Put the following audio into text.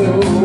Oh.